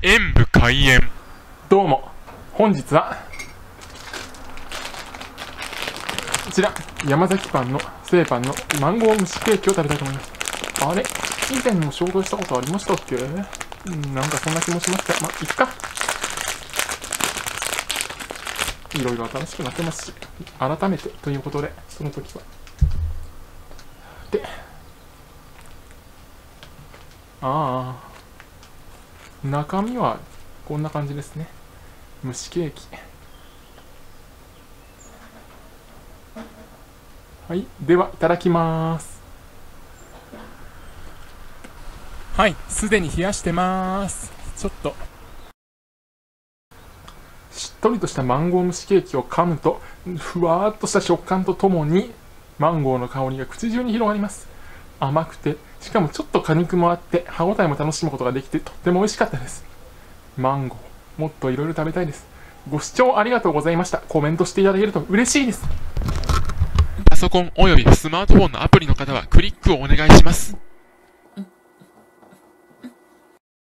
演武開演。どうも。本日はこちら山崎パンの製パンのマンゴー蒸しケーキを食べたいと思います。あれ？以前も紹介したことありましたっけ？うんなんかそんな気もしました。まあいっか。いろいろ新しくなってますし改めてということでその時は。でああ中身はこんな感じですね。蒸しケーキ。はい。ではいただきます。はい。すでに冷やしてます。ちょっと。しっとりとしたマンゴー蒸しケーキを噛むとふわーっとした食感とともにマンゴーの香りが口中に広がります。甘くてしかもちょっと果肉もあって歯ごたえも楽しむことができてとっても美味しかったです。マンゴーもっといろいろ食べたいです。ご視聴ありがとうございました。コメントしていただけると嬉しいです。パソコンおよびスマートフォンのアプリの方はクリックをお願いします。